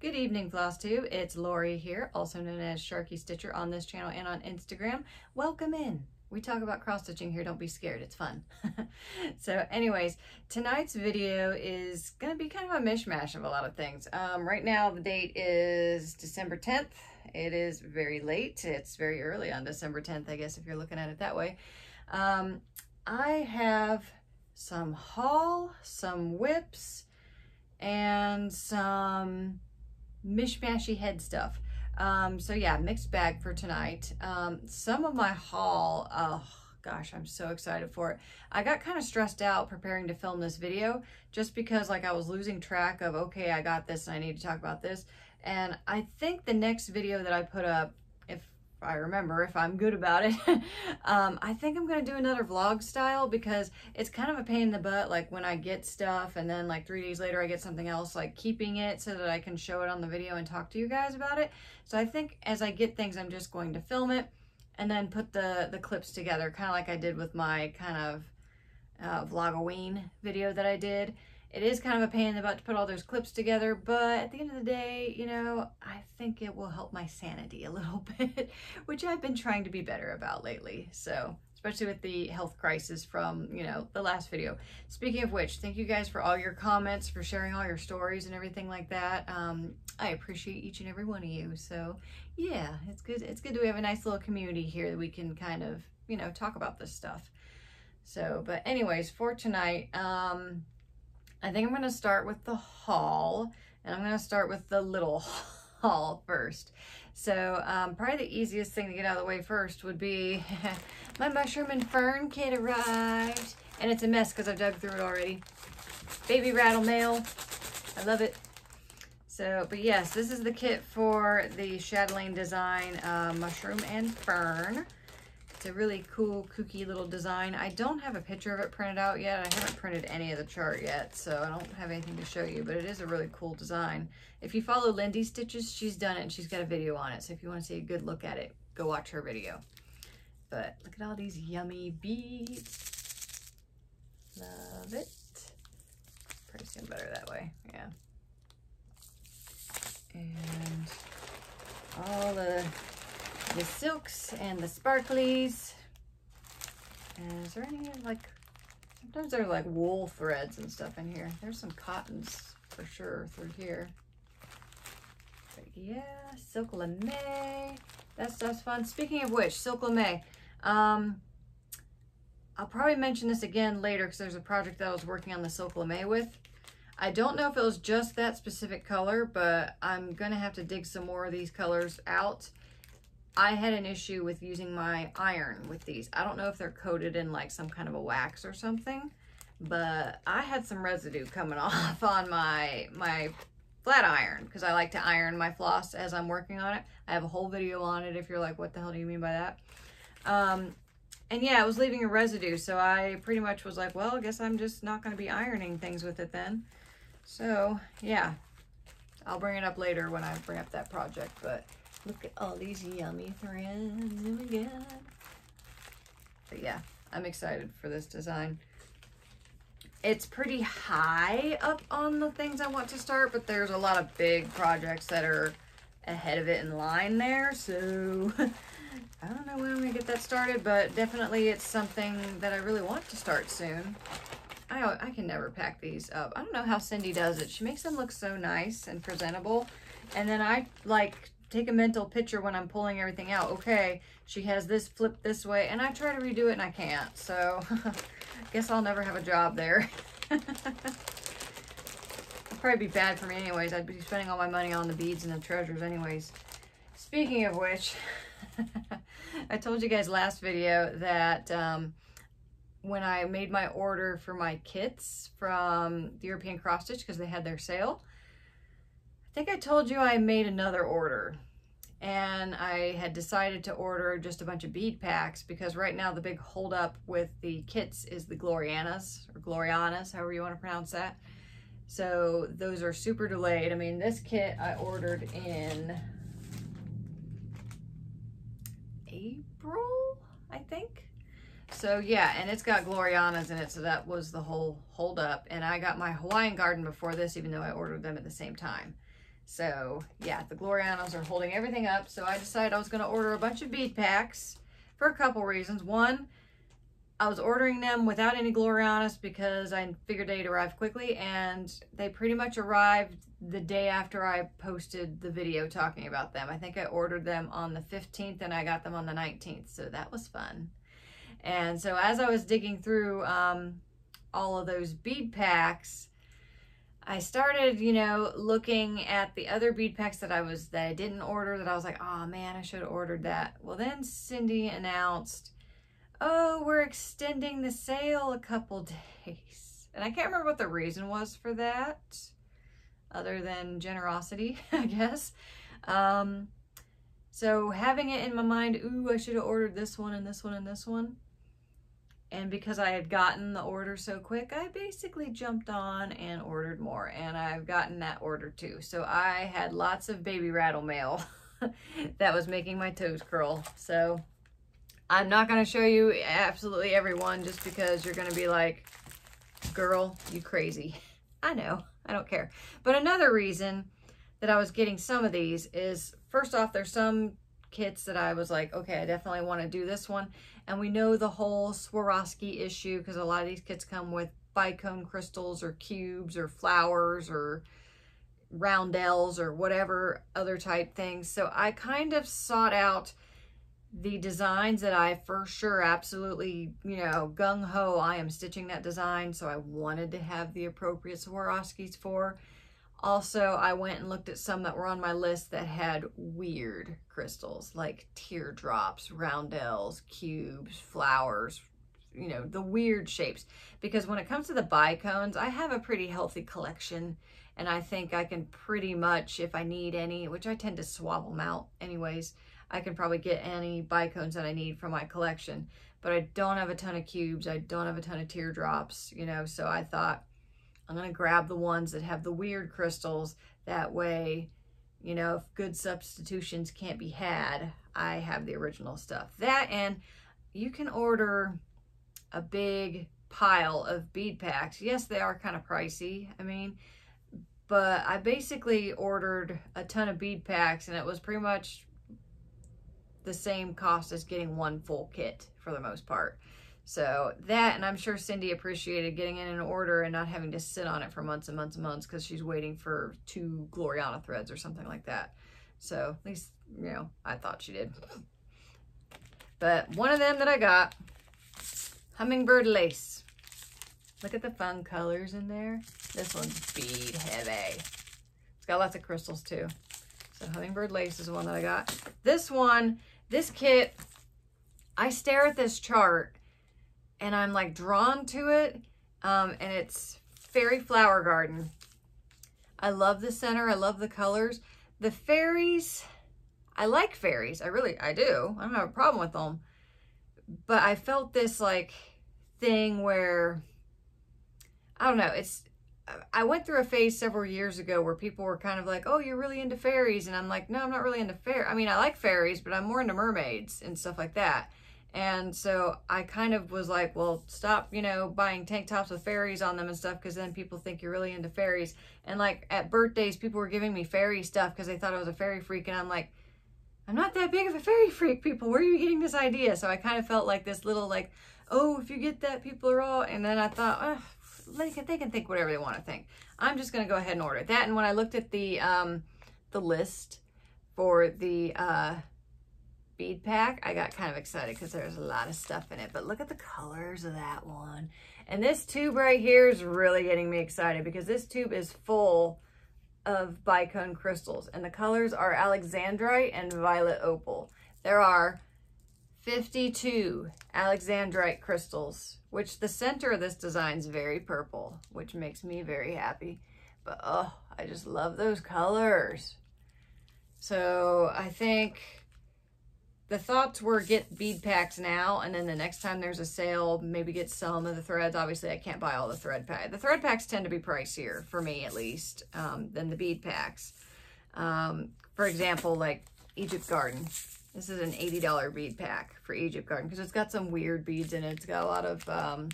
Good evening, FlossTube. It's Lori here, also known as Sharky Stitcher on this channel and on Instagram. Welcome in. We talk about cross stitching here. Don't be scared. It's fun. so anyways, tonight's video is going to be kind of a mishmash of a lot of things. Um, right now, the date is December 10th. It is very late. It's very early on December 10th, I guess, if you're looking at it that way. Um, I have some haul, some whips, and some mishmashy head stuff. Um, so yeah, mixed bag for tonight. Um, some of my haul, oh gosh, I'm so excited for it. I got kind of stressed out preparing to film this video just because like I was losing track of, okay, I got this and I need to talk about this. And I think the next video that I put up I remember if I'm good about it. um, I think I'm going to do another vlog style because it's kind of a pain in the butt. Like when I get stuff and then like three days later I get something else, like keeping it so that I can show it on the video and talk to you guys about it. So I think as I get things, I'm just going to film it and then put the, the clips together, kind of like I did with my kind of uh, vlogoween video that I did. It is kind of a pain in the butt to put all those clips together, but at the end of the day, you know, I think it will help my sanity a little bit, which I've been trying to be better about lately. So, especially with the health crisis from, you know, the last video. Speaking of which, thank you guys for all your comments, for sharing all your stories and everything like that. Um, I appreciate each and every one of you. So, yeah, it's good. It's good to have a nice little community here that we can kind of, you know, talk about this stuff. So, but anyways, for tonight, um, I think I'm going to start with the haul, and I'm going to start with the little haul first. So um, probably the easiest thing to get out of the way first would be my mushroom and fern kit arrived. And it's a mess because I've dug through it already. Baby rattle mail. I love it. So, but yes, this is the kit for the Chatelaine design uh, mushroom and fern. It's a really cool, kooky little design. I don't have a picture of it printed out yet. I haven't printed any of the chart yet, so I don't have anything to show you, but it is a really cool design. If you follow Lindy Stitches, she's done it and she's got a video on it. So if you want to see a good look at it, go watch her video. But look at all these yummy beads. Love it. Probably seem better that way, yeah. And all the the silks and the sparklies. And is there any like, sometimes there are like wool threads and stuff in here. There's some cottons for sure through here. But yeah, Silk Lame. That stuff's fun. Speaking of which, Silk Lame. Um, I'll probably mention this again later because there's a project that I was working on the Silk Lame with. I don't know if it was just that specific color, but I'm going to have to dig some more of these colors out I had an issue with using my iron with these. I don't know if they're coated in like some kind of a wax or something, but I had some residue coming off on my, my flat iron because I like to iron my floss as I'm working on it. I have a whole video on it if you're like, what the hell do you mean by that? Um, and yeah, it was leaving a residue. So I pretty much was like, well, I guess I'm just not going to be ironing things with it then. So yeah, I'll bring it up later when I bring up that project. But Look at all these yummy threads. Oh my. But yeah, I'm excited for this design. It's pretty high up on the things I want to start, but there's a lot of big projects that are ahead of it in line there. So I don't know when I'm going to get that started, but definitely it's something that I really want to start soon. I, I can never pack these up. I don't know how Cindy does it. She makes them look so nice and presentable. And then I like take a mental picture when I'm pulling everything out. Okay, she has this flipped this way, and I try to redo it and I can't. So, guess I'll never have a job there. It'd probably be bad for me anyways. I'd be spending all my money on the beads and the treasures anyways. Speaking of which, I told you guys last video that um, when I made my order for my kits from the European Cross Stitch because they had their sale, think I told you I made another order and I had decided to order just a bunch of bead packs because right now the big holdup with the kits is the Glorianas or Glorianas, however you want to pronounce that. So those are super delayed. I mean, this kit I ordered in April, I think. So yeah, and it's got Glorianas in it, so that was the whole holdup. And I got my Hawaiian Garden before this, even though I ordered them at the same time. So yeah, the Glorianas are holding everything up. So I decided I was going to order a bunch of bead packs for a couple reasons. One, I was ordering them without any Glorianas because I figured they'd arrive quickly and they pretty much arrived the day after I posted the video talking about them. I think I ordered them on the 15th and I got them on the 19th, so that was fun. And so as I was digging through um, all of those bead packs, I started, you know, looking at the other bead packs that I was, that I didn't order that I was like, oh man, I should have ordered that. Well, then Cindy announced oh, we're extending the sale a couple days. And I can't remember what the reason was for that, other than generosity, I guess. Um, so having it in my mind, ooh, I should have ordered this one and this one and this one. And because I had gotten the order so quick, I basically jumped on and ordered more. And I've gotten that order too. So I had lots of baby rattle mail that was making my toes curl. So I'm not going to show you absolutely everyone just because you're going to be like, girl, you crazy. I know, I don't care. But another reason that I was getting some of these is, first off, there's some kits that I was like, okay, I definitely want to do this one. And we know the whole Swarovski issue because a lot of these kits come with bicone crystals or cubes or flowers or roundels or whatever other type things. So I kind of sought out the designs that I for sure absolutely, you know, gung-ho, I am stitching that design, so I wanted to have the appropriate Swarovskis for. Also, I went and looked at some that were on my list that had weird crystals, like teardrops, roundels, cubes, flowers, you know, the weird shapes. Because when it comes to the bicones, I have a pretty healthy collection, and I think I can pretty much, if I need any, which I tend to swap them out anyways, I can probably get any bicones that I need from my collection. But I don't have a ton of cubes. I don't have a ton of teardrops, you know, so I thought I'm going to grab the ones that have the weird crystals. That way, you know, if good substitutions can't be had, I have the original stuff. That and you can order a big pile of bead packs. Yes, they are kind of pricey. I mean, but I basically ordered a ton of bead packs and it was pretty much the same cost as getting one full kit for the most part. So that, and I'm sure Cindy appreciated getting in an order and not having to sit on it for months and months and months because she's waiting for two Gloriana threads or something like that. So at least, you know, I thought she did. But one of them that I got, Hummingbird Lace. Look at the fun colors in there. This one's bead heavy. It's got lots of crystals too. So Hummingbird Lace is the one that I got. This one this kit, I stare at this chart and I'm like drawn to it. Um, and it's Fairy Flower Garden. I love the center. I love the colors. The fairies, I like fairies. I really, I do. I don't have a problem with them. But I felt this like thing where, I don't know, it's, I went through a phase several years ago where people were kind of like, oh, you're really into fairies. And I'm like, no, I'm not really into fairies. I mean, I like fairies, but I'm more into mermaids and stuff like that. And so I kind of was like, well, stop, you know, buying tank tops with fairies on them and stuff because then people think you're really into fairies. And like at birthdays, people were giving me fairy stuff because they thought I was a fairy freak. And I'm like, I'm not that big of a fairy freak, people. Where are you getting this idea? So I kind of felt like this little like, oh, if you get that, people are all. And then I thought, oh, they can, they can think whatever they want to think. I'm just going to go ahead and order that. And when I looked at the, um, the list for the, uh, bead pack, I got kind of excited because there's a lot of stuff in it. But look at the colors of that one. And this tube right here is really getting me excited because this tube is full of bicone crystals. And the colors are Alexandrite and Violet Opal. There are 52 Alexandrite crystals, which the center of this design is very purple, which makes me very happy. But oh, I just love those colors. So I think the thoughts were get bead packs now, and then the next time there's a sale, maybe get some of the threads. Obviously, I can't buy all the thread pack. The thread packs tend to be pricier, for me at least, um, than the bead packs. Um, for example, like Egypt Garden. This is an $80 bead pack for Egypt Garden because it's got some weird beads in it. It's got a lot of, um,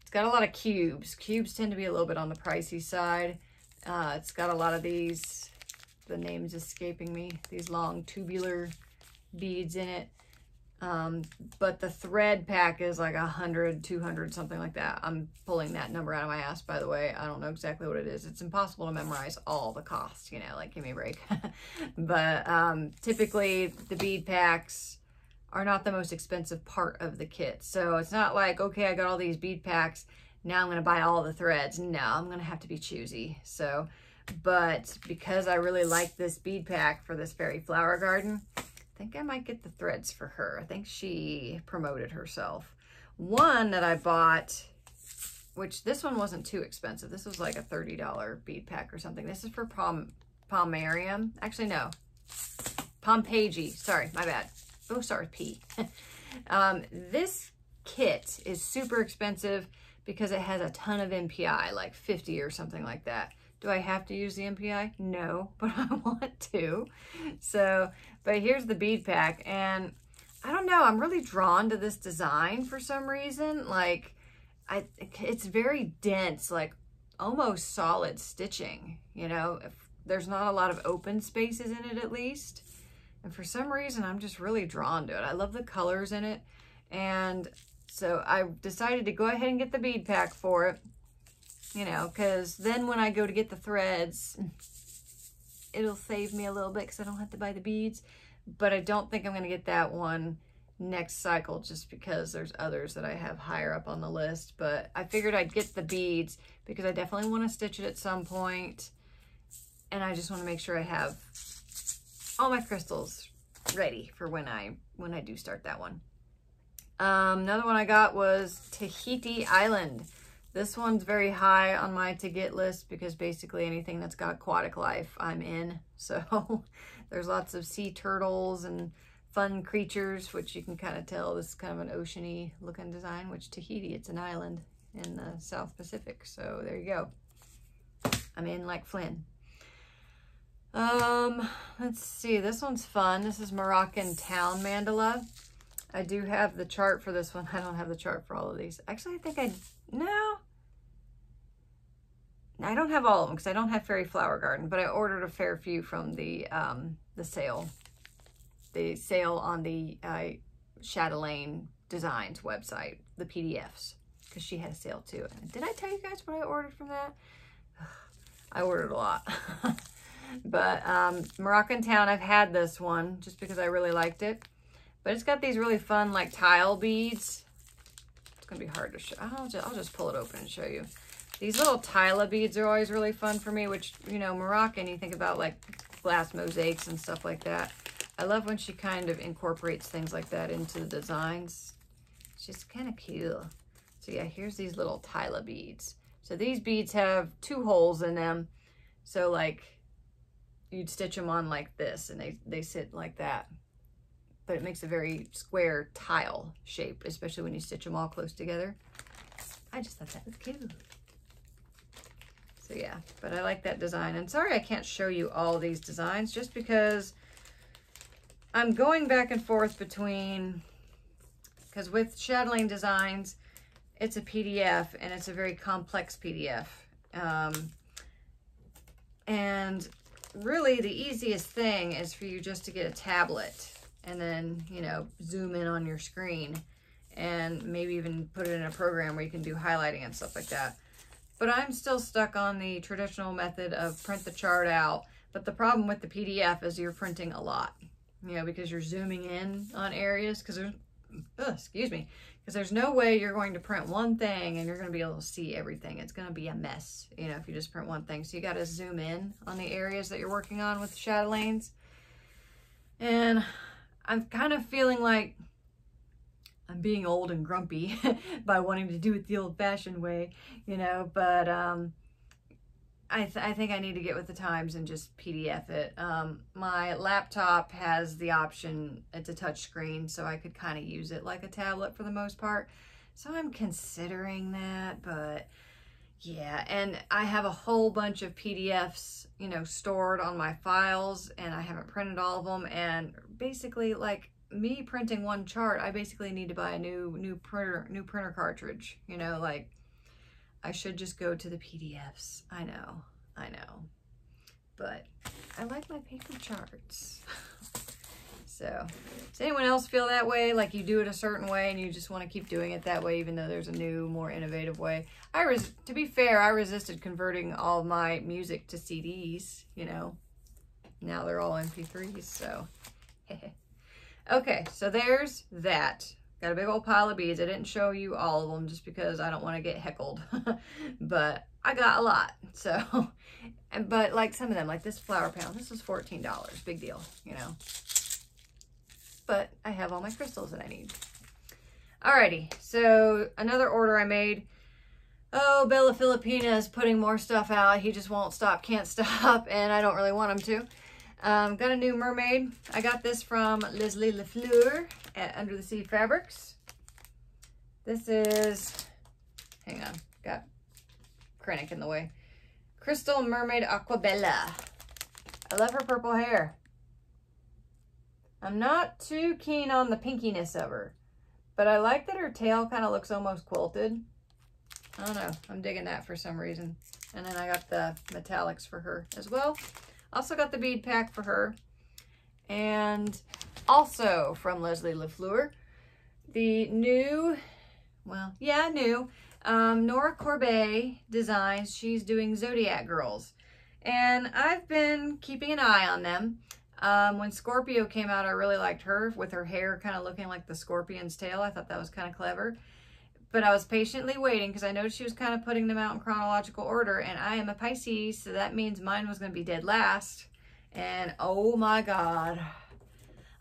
it's got a lot of cubes. Cubes tend to be a little bit on the pricey side. Uh, it's got a lot of these the name's escaping me. These long tubular beads in it. Um, but the thread pack is like a hundred, two hundred, something like that. I'm pulling that number out of my ass, by the way. I don't know exactly what it is. It's impossible to memorize all the costs, you know, like give me a break. but um, typically the bead packs are not the most expensive part of the kit. So it's not like, okay, I got all these bead packs. Now I'm going to buy all the threads. No, I'm going to have to be choosy. So, but because I really like this bead pack for this fairy flower garden, think I might get the threads for her. I think she promoted herself. One that I bought, which this one wasn't too expensive. This was like a $30 bead pack or something. This is for Pom Pomarium. Actually, no. Pompeji. Sorry, my bad. Oh, sorry, P. um, this kit is super expensive because it has a ton of NPI, like 50 or something like that. Do I have to use the NPI? No, but I want to. So, but here's the bead pack. And I don't know, I'm really drawn to this design for some reason. Like, I, it's very dense, like almost solid stitching, you know? If there's not a lot of open spaces in it at least. And for some reason, I'm just really drawn to it. I love the colors in it. And so I decided to go ahead and get the bead pack for it you know, because then when I go to get the threads, it'll save me a little bit because I don't have to buy the beads. But I don't think I'm going to get that one next cycle just because there's others that I have higher up on the list. But I figured I'd get the beads because I definitely want to stitch it at some point. And I just want to make sure I have all my crystals ready for when I when I do start that one. Um, another one I got was Tahiti Island. This one's very high on my to get list because basically anything that's got aquatic life, I'm in. So there's lots of sea turtles and fun creatures, which you can kind of tell this is kind of an oceany looking design, which Tahiti, it's an island in the South Pacific. So there you go. I'm in like Flynn. Um, let's see, this one's fun. This is Moroccan Town Mandala. I do have the chart for this one. I don't have the chart for all of these. Actually, I think I no. I don't have all of them because I don't have Fairy Flower Garden, but I ordered a fair few from the um, the sale. The sale on the uh, Chatelaine Designs website, the PDFs, because she had a sale too. Did I tell you guys what I ordered from that? I ordered a lot. but um, Moroccan Town, I've had this one just because I really liked it. But it's got these really fun like tile beads going to be hard to show. I'll just, I'll just pull it open and show you. These little Tila beads are always really fun for me, which, you know, Moroccan, you think about like glass mosaics and stuff like that. I love when she kind of incorporates things like that into the designs. It's just kind of cute. So yeah, here's these little Tila beads. So these beads have two holes in them. So like you'd stitch them on like this and they, they sit like that but it makes a very square tile shape, especially when you stitch them all close together. I just thought that was cute. So yeah, but I like that design. And sorry I can't show you all these designs just because I'm going back and forth between, because with Chatelaine Designs, it's a PDF and it's a very complex PDF. Um, and really the easiest thing is for you just to get a tablet and then, you know, zoom in on your screen and maybe even put it in a program where you can do highlighting and stuff like that. But I'm still stuck on the traditional method of print the chart out. But the problem with the PDF is you're printing a lot, you know, because you're zooming in on areas because there's, ugh, excuse me, because there's no way you're going to print one thing and you're going to be able to see everything. It's going to be a mess, you know, if you just print one thing. So you got to zoom in on the areas that you're working on with the lanes. And I'm kind of feeling like I'm being old and grumpy by wanting to do it the old fashioned way, you know, but um, I, th I think I need to get with the times and just PDF it. Um, my laptop has the option, it's a touch screen, so I could kind of use it like a tablet for the most part. So I'm considering that, but yeah, and I have a whole bunch of PDFs, you know, stored on my files and I haven't printed all of them. And basically like me printing one chart, I basically need to buy a new, new printer, new printer cartridge, you know, like I should just go to the PDFs. I know, I know. but I like my paper charts. so, does anyone else feel that way? Like you do it a certain way and you just want to keep doing it that way, even though there's a new, more innovative way? I res to be fair, I resisted converting all my music to CDs, you know. Now they're all MP3s, so. okay, so there's that. Got a big old pile of beads. I didn't show you all of them just because I don't want to get heckled. but I got a lot. So, and but like some of them, like this flower pound, this was $14. Big deal, you know. But I have all my crystals that I need. Alrighty, so another order I made. Oh, Bella Filipina is putting more stuff out. He just won't stop, can't stop, and I don't really want him to. Um, got a new mermaid. I got this from Leslie Lafleur at Under the Sea Fabrics. This is, hang on, got Kreinik in the way. Crystal Mermaid Aquabella. I love her purple hair. I'm not too keen on the pinkiness of her, but I like that her tail kind of looks almost quilted. I don't know. I'm digging that for some reason. And then I got the metallics for her as well. Also got the bead pack for her. And also from Leslie LaFleur, the new, well, yeah, new, um, Nora Corbett designs. She's doing Zodiac Girls. And I've been keeping an eye on them. Um, when Scorpio came out, I really liked her with her hair kind of looking like the scorpion's tail. I thought that was kind of clever. But I was patiently waiting because I noticed she was kind of putting them out in chronological order. And I am a Pisces, so that means mine was going to be dead last. And oh my God,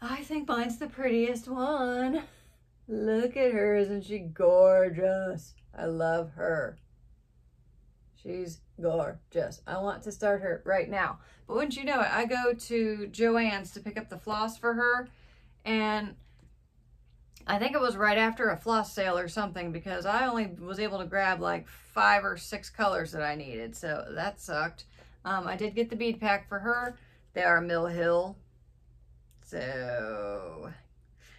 I think mine's the prettiest one. Look at her, isn't she gorgeous? I love her. She's gorgeous. I want to start her right now. But wouldn't you know it, I go to Joann's to pick up the floss for her. And I think it was right after a floss sale or something because I only was able to grab like five or six colors that I needed. So that sucked. Um, I did get the bead pack for her. They are Mill Hill. So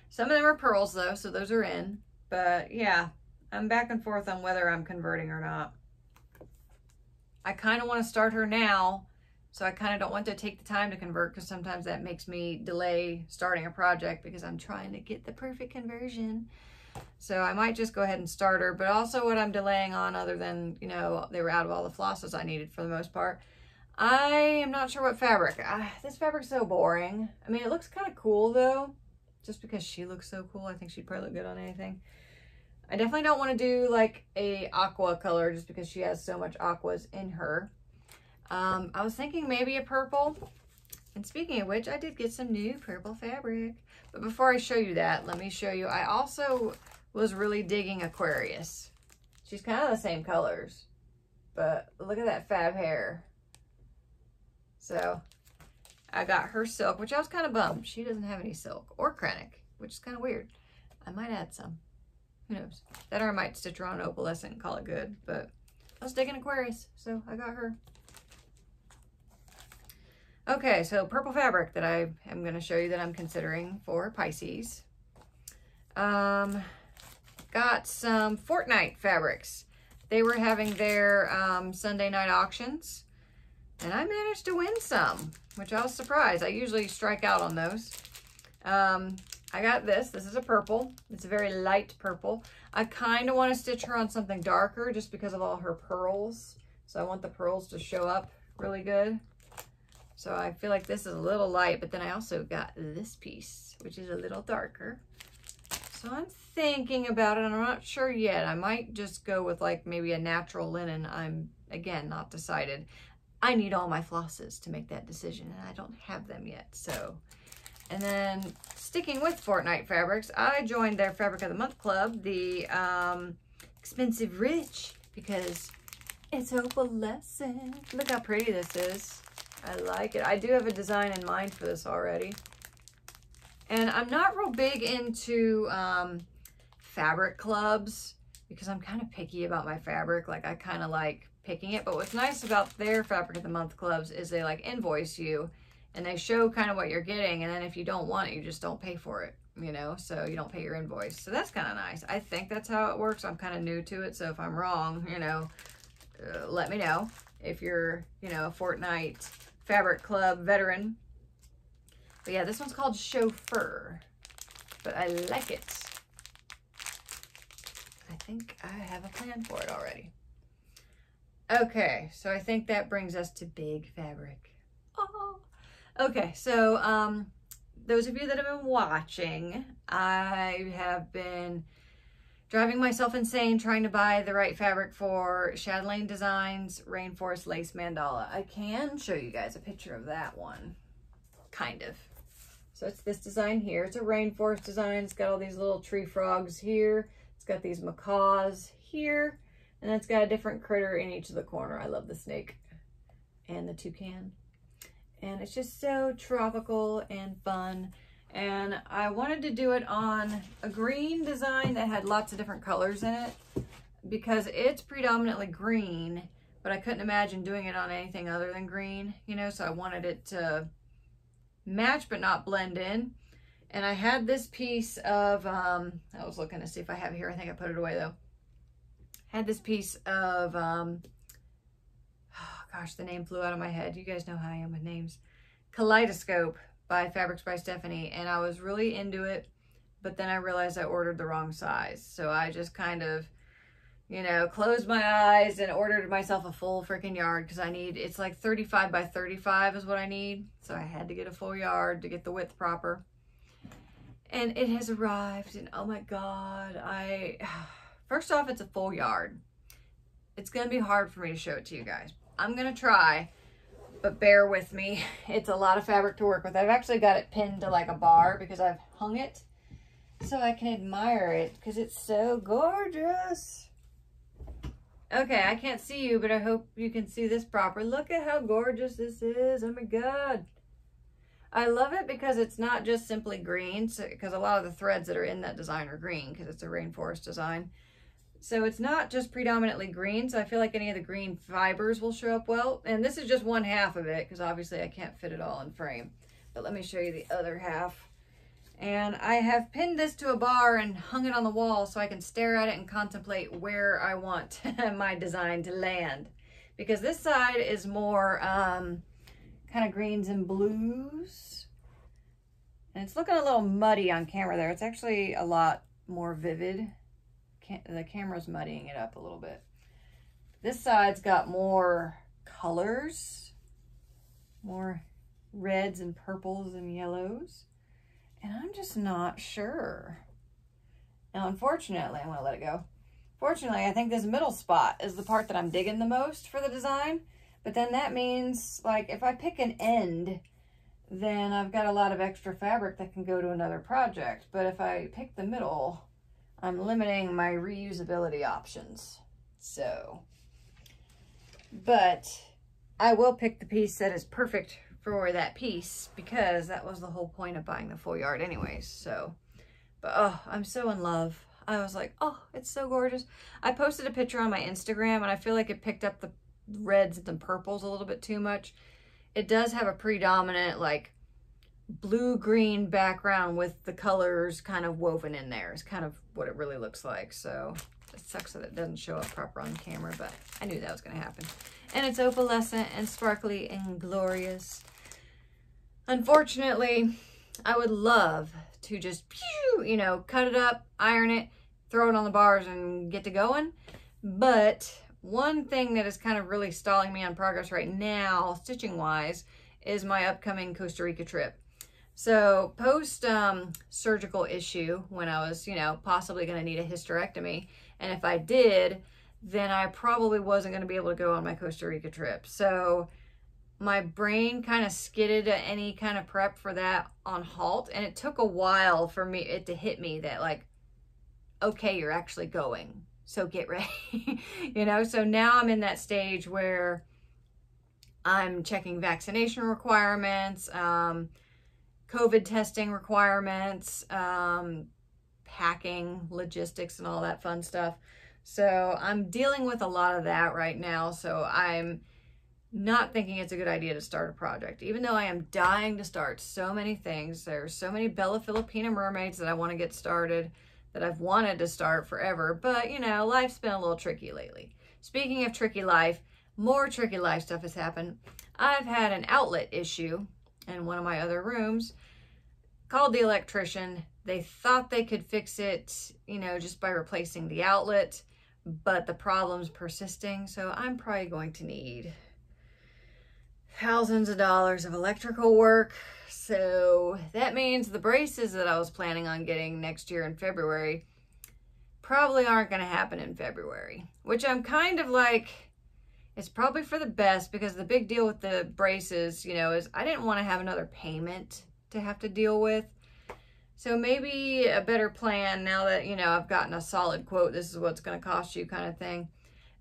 some of them are pearls though, so those are in. But yeah, I'm back and forth on whether I'm converting or not. I kind of want to start her now, so I kind of don't want to take the time to convert because sometimes that makes me delay starting a project because I'm trying to get the perfect conversion. So I might just go ahead and start her, but also what I'm delaying on other than, you know, they were out of all the flosses I needed for the most part. I am not sure what fabric. Uh, this fabric's so boring. I mean, it looks kind of cool though, just because she looks so cool. I think she'd probably look good on anything. I definitely don't want to do like a aqua color just because she has so much aquas in her. Um, I was thinking maybe a purple. And speaking of which, I did get some new purple fabric. But before I show you that, let me show you. I also was really digging Aquarius. She's kind of the same colors. But look at that fab hair. So I got her silk, which I was kind of bummed. She doesn't have any silk or Kreinik, which is kind of weird. I might add some. Who knows? That or I might stitch her on opalescent and call it good. But I was digging Aquarius, so I got her. Okay, so purple fabric that I am going to show you that I'm considering for Pisces. Um, got some Fortnite fabrics. They were having their um, Sunday night auctions, and I managed to win some, which I was surprised. I usually strike out on those. Um, I got this. This is a purple. It's a very light purple. I kind of want to stitch her on something darker just because of all her pearls. So I want the pearls to show up really good. So I feel like this is a little light, but then I also got this piece, which is a little darker. So I'm thinking about it, and I'm not sure yet. I might just go with like maybe a natural linen. I'm, again, not decided. I need all my flosses to make that decision, and I don't have them yet. So and then sticking with Fortnite fabrics, I joined their Fabric of the Month Club, the um, Expensive Rich, because it's opalescent. Look how pretty this is. I like it. I do have a design in mind for this already. And I'm not real big into um, fabric clubs because I'm kind of picky about my fabric. Like I kind of like picking it. But what's nice about their Fabric of the Month clubs is they like invoice you and they show kind of what you're getting and then if you don't want it you just don't pay for it you know so you don't pay your invoice so that's kind of nice i think that's how it works i'm kind of new to it so if i'm wrong you know uh, let me know if you're you know a fortnite Fabric Club veteran. But yeah, this one's called Chauffeur. But I like it. I think I have a plan for it already. Okay, so I think that brings us to big fabric. Oh. Okay, so um, those of you that have been watching, I have been driving myself insane trying to buy the right fabric for Chatelaine Designs Rainforest Lace Mandala. I can show you guys a picture of that one, kind of. So it's this design here. It's a rainforest design. It's got all these little tree frogs here. It's got these macaws here. And it's got a different critter in each of the corner. I love the snake and the toucan. And it's just so tropical and fun. And I wanted to do it on a green design that had lots of different colors in it because it's predominantly green, but I couldn't imagine doing it on anything other than green, you know, so I wanted it to match but not blend in. And I had this piece of, um, I was looking to see if I have it here. I think I put it away though. Had this piece of, um, oh gosh, the name flew out of my head. You guys know how I am with names. Kaleidoscope by Fabrics by Stephanie. And I was really into it, but then I realized I ordered the wrong size. So I just kind of, you know, closed my eyes and ordered myself a full freaking yard because I need, it's like 35 by 35 is what I need. So I had to get a full yard to get the width proper. And it has arrived and oh my God, I, first off, it's a full yard. It's going to be hard for me to show it to you guys. I'm going to try, but bear with me. It's a lot of fabric to work with. I've actually got it pinned to like a bar because I've hung it so I can admire it because it's so gorgeous. Okay, I can't see you, but I hope you can see this proper. Look at how gorgeous this is. Oh my God. I love it because it's not just simply green, because so, a lot of the threads that are in that design are green because it's a rainforest design. So it's not just predominantly green, so I feel like any of the green fibers will show up well. And this is just one half of it, because obviously I can't fit it all in frame. But let me show you the other half. And I have pinned this to a bar and hung it on the wall so I can stare at it and contemplate where I want my design to land. Because this side is more um, kind of greens and blues. And it's looking a little muddy on camera there. It's actually a lot more vivid. The camera's muddying it up a little bit. This side's got more colors, more reds and purples and yellows. And I'm just not sure. Now, unfortunately, I'm to let it go. Fortunately, I think this middle spot is the part that I'm digging the most for the design. But then that means, like, if I pick an end, then I've got a lot of extra fabric that can go to another project. But if I pick the middle, I'm limiting my reusability options. So, but I will pick the piece that is perfect for that piece because that was the whole point of buying the full yard anyways. So, but oh, I'm so in love. I was like, oh, it's so gorgeous. I posted a picture on my Instagram and I feel like it picked up the reds and the purples a little bit too much. It does have a predominant like blue-green background with the colors kind of woven in there. It's kind of what it really looks like. So it sucks that it doesn't show up proper on camera, but I knew that was going to happen. And it's opalescent and sparkly and glorious. Unfortunately, I would love to just, pew, you know, cut it up, iron it, throw it on the bars and get to going. But one thing that is kind of really stalling me on progress right now, stitching wise, is my upcoming Costa Rica trip. So post um, surgical issue when I was, you know, possibly going to need a hysterectomy. And if I did, then I probably wasn't going to be able to go on my Costa Rica trip. So my brain kind of skidded any kind of prep for that on halt and it took a while for me it to hit me that like okay you're actually going so get ready you know so now i'm in that stage where i'm checking vaccination requirements um, covid testing requirements um, packing logistics and all that fun stuff so i'm dealing with a lot of that right now so i'm not thinking it's a good idea to start a project. Even though I am dying to start so many things. There's so many Bella Filipina mermaids that I want to get started that I've wanted to start forever. But, you know, life's been a little tricky lately. Speaking of tricky life, more tricky life stuff has happened. I've had an outlet issue in one of my other rooms. Called the electrician. They thought they could fix it, you know, just by replacing the outlet, but the problem's persisting. So I'm probably going to need thousands of dollars of electrical work. So that means the braces that I was planning on getting next year in February probably aren't going to happen in February, which I'm kind of like, it's probably for the best because the big deal with the braces, you know, is I didn't want to have another payment to have to deal with. So maybe a better plan now that, you know, I've gotten a solid quote, this is what's going to cost you kind of thing.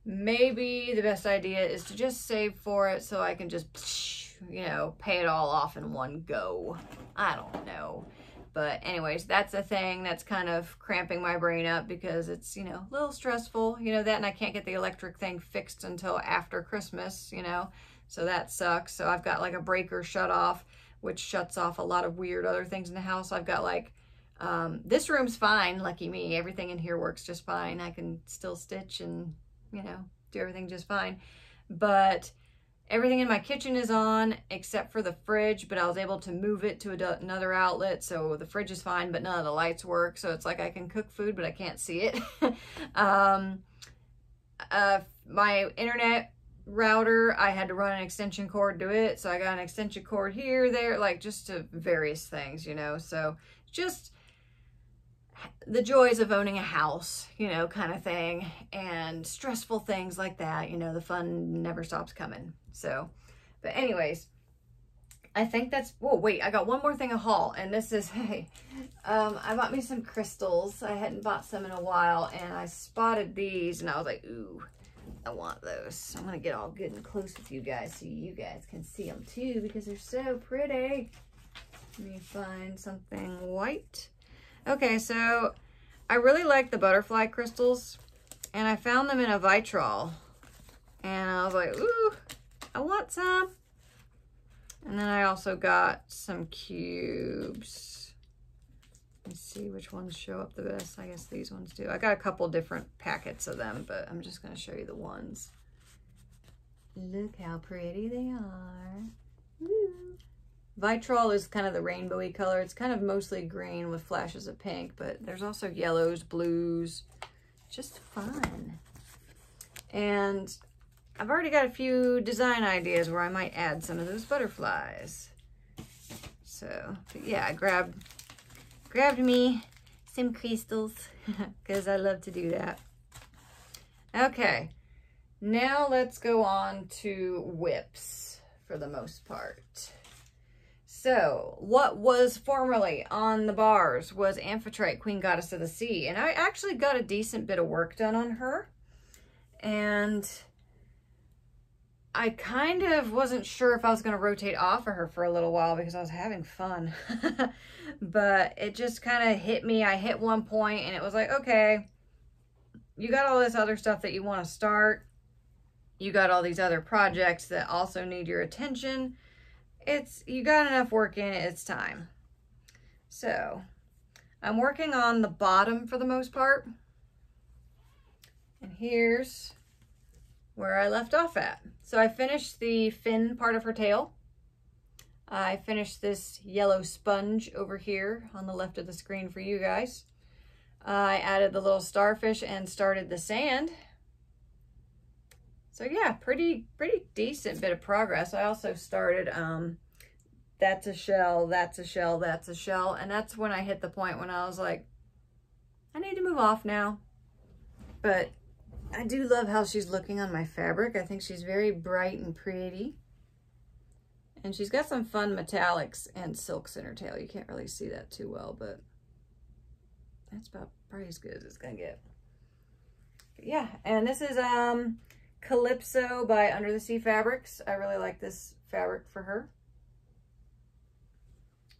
Maybe the best idea is to just save for it so I can just, you know, pay it all off in one go. I don't know. But anyways, that's a thing that's kind of cramping my brain up because it's, you know, a little stressful, you know, that and I can't get the electric thing fixed until after Christmas, you know, so that sucks. So I've got like a breaker shut off, which shuts off a lot of weird other things in the house. I've got like, um, this room's fine, lucky me. Everything in here works just fine. I can still stitch and, you know, do everything just fine. But Everything in my kitchen is on except for the fridge, but I was able to move it to another outlet. So the fridge is fine, but none of the lights work. So it's like I can cook food, but I can't see it. um, uh, my internet router, I had to run an extension cord to it. So I got an extension cord here, there, like just to various things, you know. So just the joys of owning a house, you know, kind of thing, and stressful things like that. You know, the fun never stops coming. So, but anyways, I think that's, whoa, wait, I got one more thing a haul, and this is, hey, um, I bought me some crystals. I hadn't bought some in a while, and I spotted these, and I was like, ooh, I want those. I'm going to get all good and close with you guys so you guys can see them too, because they're so pretty. Let me find something white. Okay, so I really like the butterfly crystals, and I found them in a Vitrail. And I was like, ooh, I want some. And then I also got some cubes. Let's see which ones show up the best. I guess these ones do. I got a couple different packets of them, but I'm just going to show you the ones. Look how pretty they are. Woo. Vitrail is kind of the rainbowy color. It's kind of mostly green with flashes of pink, but there's also yellows, blues, just fun. And I've already got a few design ideas where I might add some of those butterflies. So, yeah, I grabbed, grabbed me some crystals because I love to do that. Okay, now let's go on to whips for the most part. So, what was formerly on the bars was Amphitrite, Queen Goddess of the Sea. And I actually got a decent bit of work done on her. And I kind of wasn't sure if I was going to rotate off of her for a little while because I was having fun. but it just kind of hit me. I hit one point and it was like, okay, you got all this other stuff that you want to start. You got all these other projects that also need your attention it's you got enough work in it, it's time. So I'm working on the bottom for the most part. And here's where I left off at. So I finished the fin part of her tail. I finished this yellow sponge over here on the left of the screen for you guys. I added the little starfish and started the sand. So yeah, pretty, pretty decent bit of progress. I also started, um, that's a shell, that's a shell, that's a shell. And that's when I hit the point when I was like, I need to move off now. But I do love how she's looking on my fabric. I think she's very bright and pretty. And she's got some fun metallics and silks in her tail. You can't really see that too well, but that's about probably as good as it's gonna get. Yeah, and this is um Calypso by Under the Sea Fabrics. I really like this fabric for her.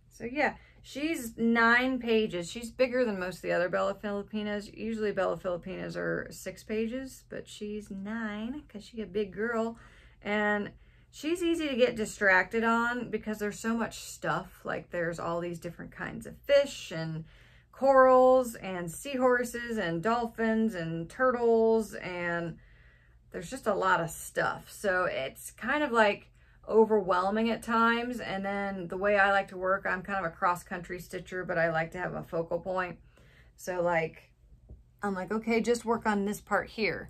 So yeah, she's nine pages. She's bigger than most of the other Bella Filipinas. Usually Bella Filipinas are six pages, but she's nine because she's a big girl. And she's easy to get distracted on because there's so much stuff. Like there's all these different kinds of fish and corals and seahorses and dolphins and turtles and there's just a lot of stuff. So it's kind of like overwhelming at times. And then the way I like to work, I'm kind of a cross-country stitcher, but I like to have a focal point. So like, I'm like, okay, just work on this part here.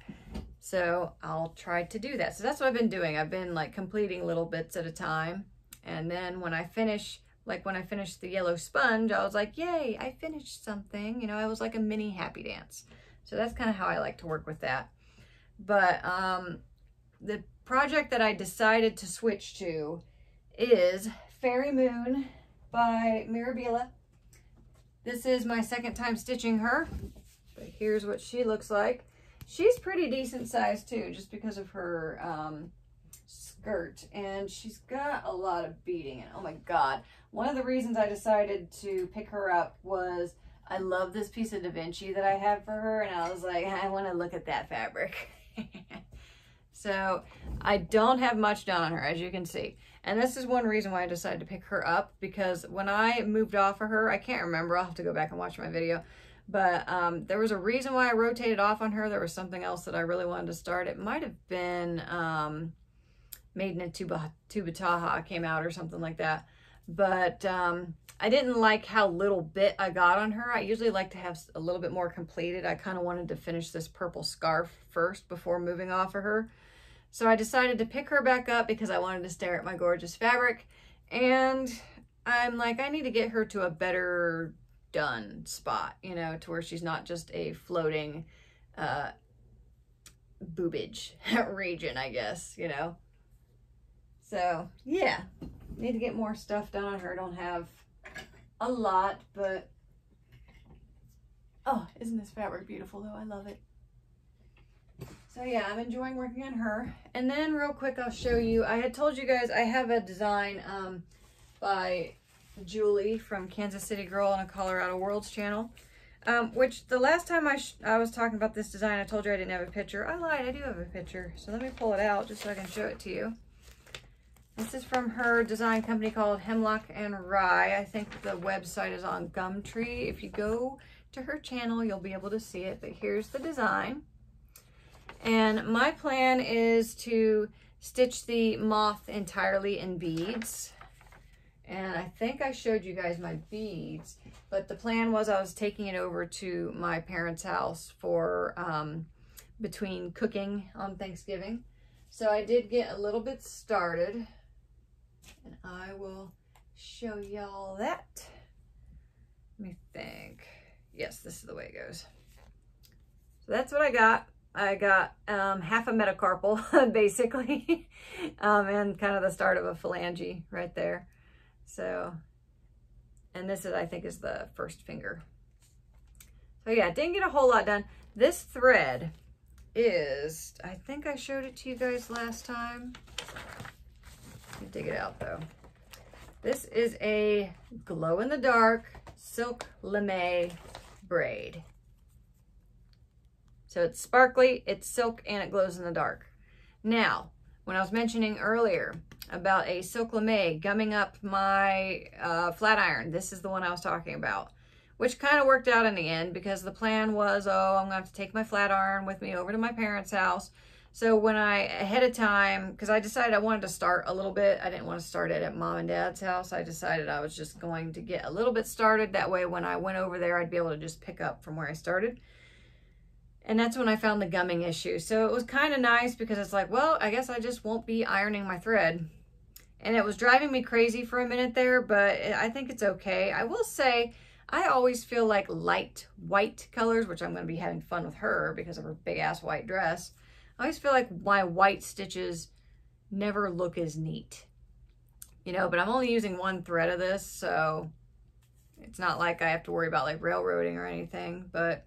So I'll try to do that. So that's what I've been doing. I've been like completing little bits at a time. And then when I finish, like when I finished the yellow sponge, I was like, yay, I finished something. You know, I was like a mini happy dance. So that's kind of how I like to work with that. But um, the project that I decided to switch to is Fairy Moon by Mirabilia. This is my second time stitching her, but here's what she looks like. She's pretty decent size too, just because of her um, skirt. And she's got a lot of beading in Oh my God. One of the reasons I decided to pick her up was I love this piece of Da Vinci that I have for her. And I was like, I want to look at that fabric. so I don't have much done on her, as you can see. And this is one reason why I decided to pick her up because when I moved off of her, I can't remember, I'll have to go back and watch my video, but um, there was a reason why I rotated off on her. There was something else that I really wanted to start. It might have been um, Maiden in Tuba, Tubataha came out or something like that. But um, I didn't like how little bit I got on her. I usually like to have a little bit more completed. I kind of wanted to finish this purple scarf first before moving off of her. So I decided to pick her back up because I wanted to stare at my gorgeous fabric. And I'm like, I need to get her to a better done spot, you know, to where she's not just a floating uh, boobage region, I guess, you know. So, yeah, need to get more stuff done on her. Don't have a lot, but, oh, isn't this fabric beautiful, though? I love it. So yeah, I'm enjoying working on her. And then real quick, I'll show you, I had told you guys I have a design um, by Julie from Kansas City Girl on a Colorado Worlds channel. Um, which the last time I, I was talking about this design, I told you I didn't have a picture. I lied, I do have a picture. So let me pull it out just so I can show it to you. This is from her design company called Hemlock and Rye. I think the website is on Gumtree. If you go to her channel, you'll be able to see it. But here's the design. And my plan is to stitch the moth entirely in beads. And I think I showed you guys my beads, but the plan was I was taking it over to my parents' house for um, between cooking on Thanksgiving. So I did get a little bit started and I will show y'all that. Let me think. Yes, this is the way it goes. So that's what I got. I got um, half a metacarpal, basically, um, and kind of the start of a phalange right there. So, and this is, I think, is the first finger. So yeah, didn't get a whole lot done. This thread is, I think I showed it to you guys last time. Dig it out though. This is a glow-in-the-dark silk lame braid. So it's sparkly, it's silk, and it glows in the dark. Now, when I was mentioning earlier about a silk lame gumming up my uh, flat iron, this is the one I was talking about, which kind of worked out in the end because the plan was, oh, I'm going to have to take my flat iron with me over to my parents' house. So when I, ahead of time, because I decided I wanted to start a little bit, I didn't want to start it at mom and dad's house. I decided I was just going to get a little bit started. That way when I went over there, I'd be able to just pick up from where I started. And that's when I found the gumming issue. So it was kind of nice because it's like, well, I guess I just won't be ironing my thread. And it was driving me crazy for a minute there, but I think it's okay. I will say, I always feel like light white colors, which I'm going to be having fun with her because of her big ass white dress. I always feel like my white stitches never look as neat. You know, but I'm only using one thread of this, so it's not like I have to worry about like railroading or anything, but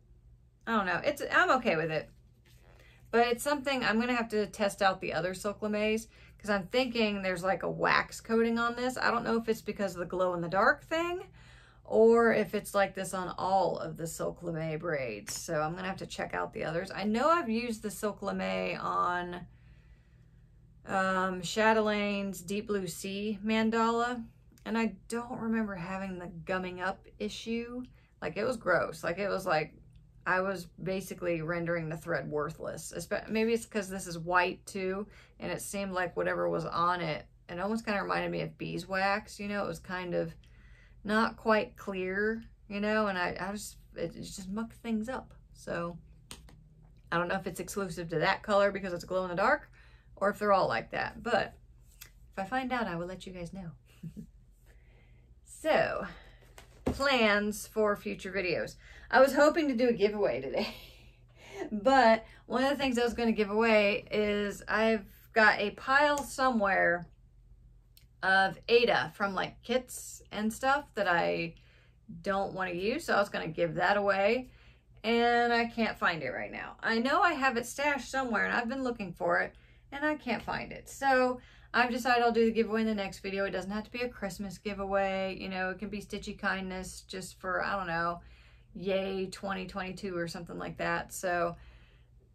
I don't know. It's I'm okay with it. But it's something I'm going to have to test out the other silk lames because I'm thinking there's like a wax coating on this. I don't know if it's because of the glow in the dark thing or if it's like this on all of the silk lame braids. So I'm going to have to check out the others. I know I've used the silk lame on um, Chatelaine Deep Blue Sea mandala and I don't remember having the gumming up issue. Like it was gross. Like it was like I was basically rendering the thread worthless. Maybe it's because this is white too, and it seemed like whatever was on it, it almost kind of reminded me of beeswax, you know, it was kind of not quite clear, you know, and I, I just, it, just mucked things up. So I don't know if it's exclusive to that color because it's glow in the dark or if they're all like that, but if I find out, I will let you guys know. so plans for future videos. I was hoping to do a giveaway today, but one of the things I was going to give away is I've got a pile somewhere of Aida from like kits and stuff that I don't want to use. So I was going to give that away and I can't find it right now. I know I have it stashed somewhere and I've been looking for it and I can't find it. So I've decided I'll do the giveaway in the next video. It doesn't have to be a Christmas giveaway. You know, it can be Stitchy Kindness just for, I don't know, yay 2022 or something like that. So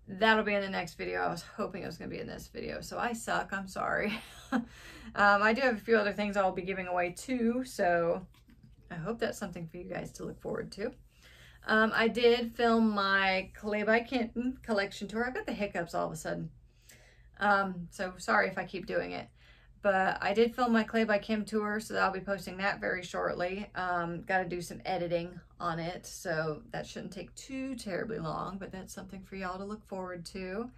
that'll be in the next video. I was hoping it was going to be in this video. So I suck. I'm sorry. um, I do have a few other things I'll be giving away too. So I hope that's something for you guys to look forward to. Um, I did film my Clay by Kitten collection tour. I've got the hiccups all of a sudden. Um, so sorry if I keep doing it. But I did film my Clay by Kim tour, so I'll be posting that very shortly. Um, Got to do some editing on it, so that shouldn't take too terribly long, but that's something for y'all to look forward to.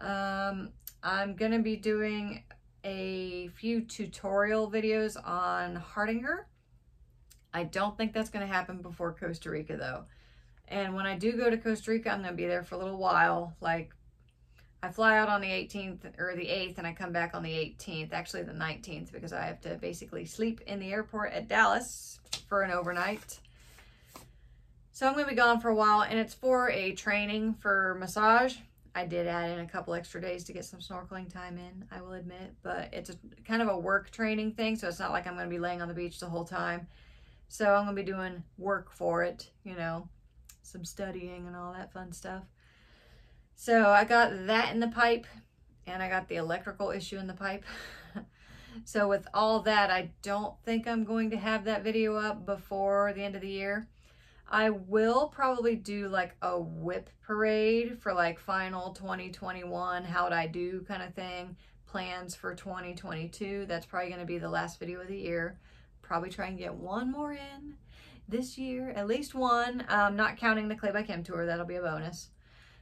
Um, I'm going to be doing a few tutorial videos on Hardanger. I don't think that's going to happen before Costa Rica, though. And when I do go to Costa Rica, I'm going to be there for a little while, like I fly out on the 18th or the 8th and I come back on the 18th, actually the 19th, because I have to basically sleep in the airport at Dallas for an overnight. So I'm going to be gone for a while and it's for a training for massage. I did add in a couple extra days to get some snorkeling time in, I will admit, but it's a, kind of a work training thing, so it's not like I'm going to be laying on the beach the whole time. So I'm going to be doing work for it, you know, some studying and all that fun stuff. So I got that in the pipe and I got the electrical issue in the pipe. so with all that, I don't think I'm going to have that video up before the end of the year. I will probably do like a WIP parade for like final 2021, how'd I do kind of thing, plans for 2022. That's probably going to be the last video of the year. Probably try and get one more in this year, at least one. Um, not counting the Clay by Kim tour, that'll be a bonus.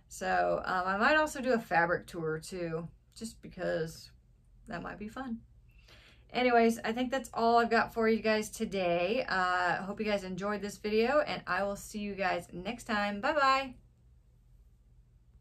So um, I might also do a fabric tour too, just because that might be fun. Anyways, I think that's all I've got for you guys today. I uh, hope you guys enjoyed this video, and I will see you guys next time. Bye-bye.